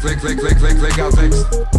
Click, click, click, click, click out text.